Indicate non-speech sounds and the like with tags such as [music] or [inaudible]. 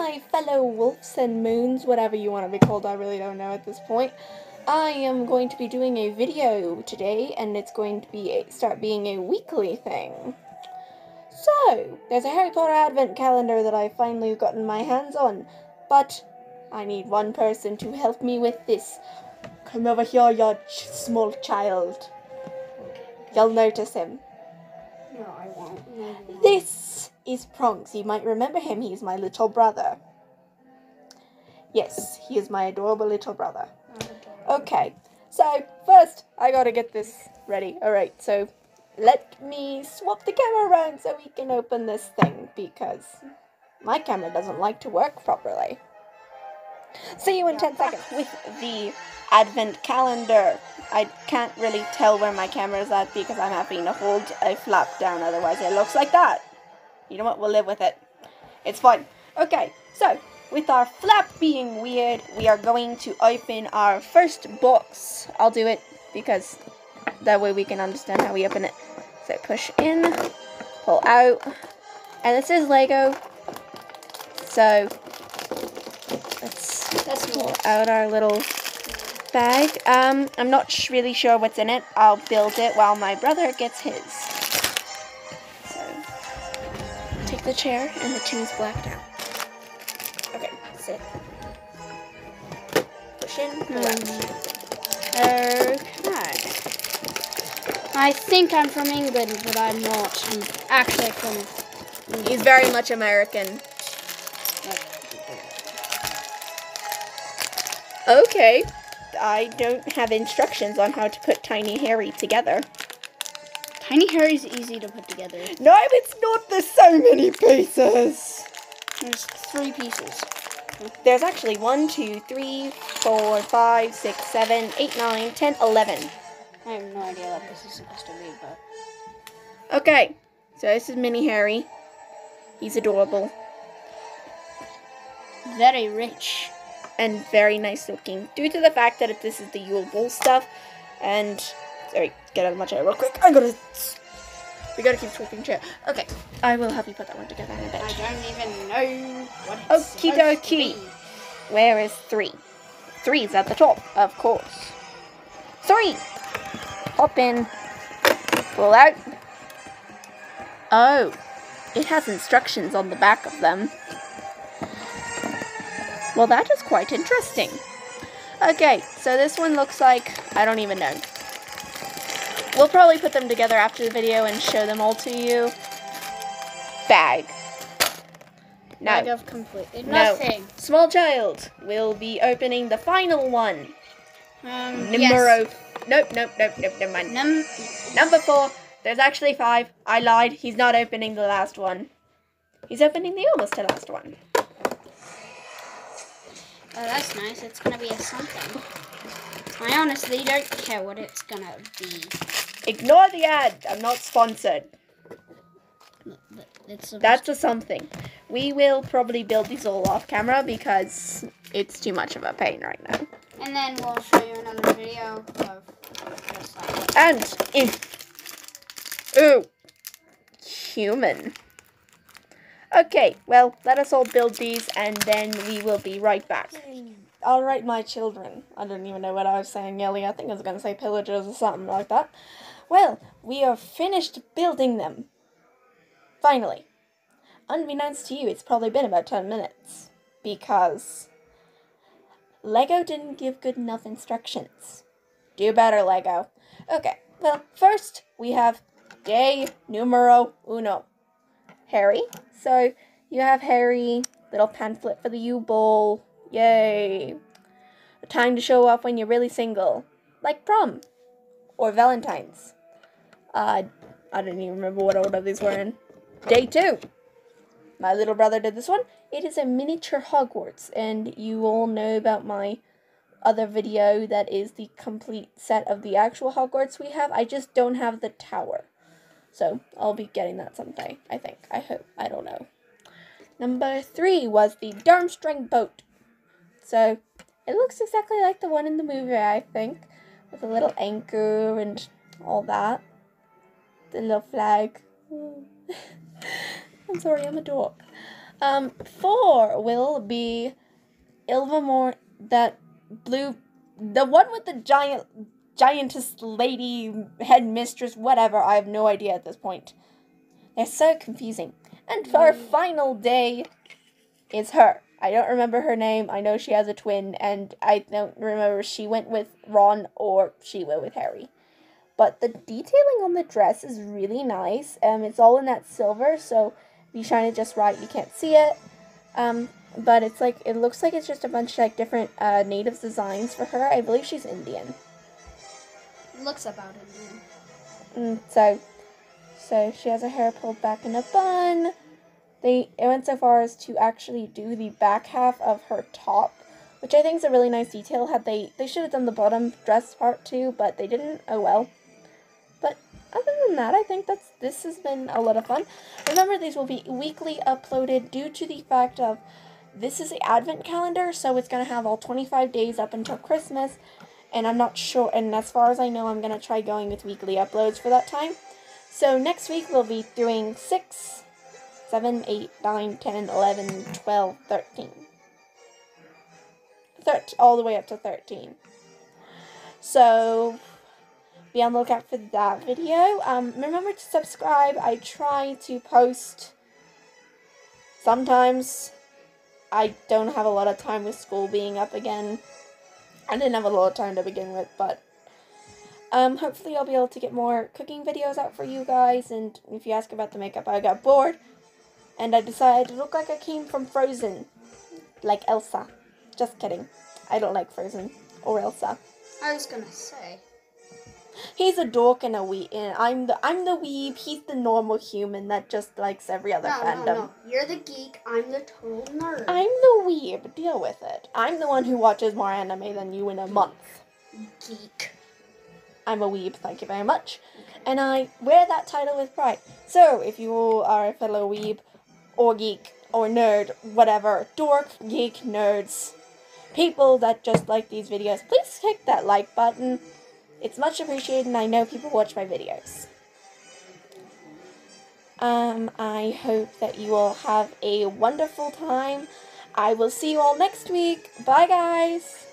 my fellow wolves and moons, whatever you want to be called, I really don't know at this point. I am going to be doing a video today, and it's going to be a, start being a weekly thing. So, there's a Harry Potter Advent calendar that I've finally gotten my hands on, but I need one person to help me with this. Come over here, you ch- small child. You'll notice him. No, I won't. This is Prongs. You might remember him. He's my little brother. Yes, he is my adorable little brother. Okay, so first I gotta get this ready. Alright, so let me swap the camera around so we can open this thing because my camera doesn't like to work properly. See you in 10 seconds with the advent calendar. I can't really tell where my camera is at because I'm having to hold a flap down, otherwise it looks like that. You know what? We'll live with it. It's fine. Okay, so with our flap being weird, we are going to open our first box. I'll do it because that way we can understand how we open it. So push in, pull out, and this is Lego. So let's That's pull out our little bag. Um, I'm not sh- really sure what's in it. I'll build it while my brother gets his. Take the chair and the two is blacked out. Okay, sit. Push in. Okay. I think I'm from England, but I'm not. I'm actually from. He's very much American. Okay. I don't have instructions on how to put Tiny Harry together. Tiny Harry's easy to put together. No, it's not. There's so many pieces. There's three pieces. There's actually one, two, three, four, five, six, seven, eight, nine, ten, eleven. I have no idea what this is supposed to be, but Okay, so this is Mini Harry. He's adorable very rich. and very nice looking due to the fact that this is the Yule Ball stuff. And sorry, get out of my chair real quick. I gotta. We gotta keep swapping chair. Okay, I will help you put that one together in a bit. I don't even know what it's Okie dokie. Where is three? Three's at the top, of course. Three! Hop in. Pull out. Oh, it has instructions on the back of them. Well, that is quite interesting. Okay, so this one looks like. I don't even know. We'll probably put them together after the video and show them all to you. Bag. No. Bag of completely No. nothing. Small child We'll be opening the final one. Um, Numero. yes. Nope, nope, nope, nope, never mind. Num- Number four. There's actually five. I lied. He's not opening the last one. He's opening the almost to last one. oh, that's nice. It's gonna be a something. I honestly don't care what it's gonna be. Ignore the ad. I'm not sponsored. That's a something. We will probably build these all off camera because it's too much of a pain right now. And then we'll show you another video of just like And if ooh, human. Okay, well, let us all build these and then we will be right back. All right, my children. I didn't even know what I was saying earlier. I think I was going to say pillagers or something like that. Well, we are finished building them. Finally. Unbeknownst to you, it's probably been about 10 minutes. Because Lego didn't give good enough instructions. Do better, Lego. Okay, well, first we have day numero uno. Harry. So you have Harry, little pamphlet for the Yule Ball. Yay. A time to show off when you're really single. Like prom. Or Valentine's. Uh, I don't even remember what order these were in. Day two. My little brother did this one. It is a miniature Hogwarts, and you all know about my other video that is the complete set of the actual Hogwarts we have. I just don't have the tower. So I'll be getting that someday, I think. I hope. I don't know. Number three was the Durmstrang boat. So it looks exactly like the one in the movie, I think. With a little anchor and all that. The little flag. [laughs] I'm sorry, I'm a dork. Um, four will be Ilvermorny, that blue, the one with the giant, giantess lady, headmistress, whatever. I have no idea at this point. They're so confusing. And for our final day is her. I don't remember her name. I know she has a twin, and I don't remember if she went with Ron or she went with Harry. But the detailing on the dress is really nice. Um, it's all in that silver, so if you shine it just right, you can't see it. Um, but it's like it looks like it's just a bunch of like different uh, natives designs for her. I believe she's Indian. Looks about Indian. Mm, so, so she has her hair pulled back in a bun. They it went so far as to actually do the back half of her top, which I think is a really nice detail. Had they they should have done the bottom dress part too, but they didn't. Oh well. But other than that, I think that's this has been a lot of fun. Remember, these will be weekly uploaded due to the fact of this is the advent calendar, so it's gonna have all 25 days up until Christmas, and I'm not sure. And as far as I know, I'm gonna try going with weekly uploads for that time. So next week we'll be doing six 7, 8, 9, 10, 11, 12, 13. 13 all the way up to 13. So, be on the lookout for that video. Um, remember to subscribe. I try to post sometimes. I don't have a lot of time with school being up again. I didn't have a lot of time to begin with, but um, hopefully I'll be able to get more cooking videos out for you guys. And if you ask about the makeup, I got bored and I decided to look like I came from Frozen, like Elsa. Just kidding. I don't like Frozen or Elsa. I was gonna say. He's a dork and a weeb, and I'm the I'm the weeb. He's the normal human that just likes every other No, fandom. no, no. You're the geek. I'm the total nerd. I'm the weeb. Deal with it. I'm the one who watches more anime than you in a month. geek. I'm a weeb, thank you very much. And I wear that title with pride. So, if you all are a fellow weeb, or geek, or nerd, whatever, dork, geek, nerds, people that just like these videos, please hit that like button. It's much appreciated, and I know people watch my videos. Um, I hope that you all have a wonderful time. I will see you all next week. Bye, guys.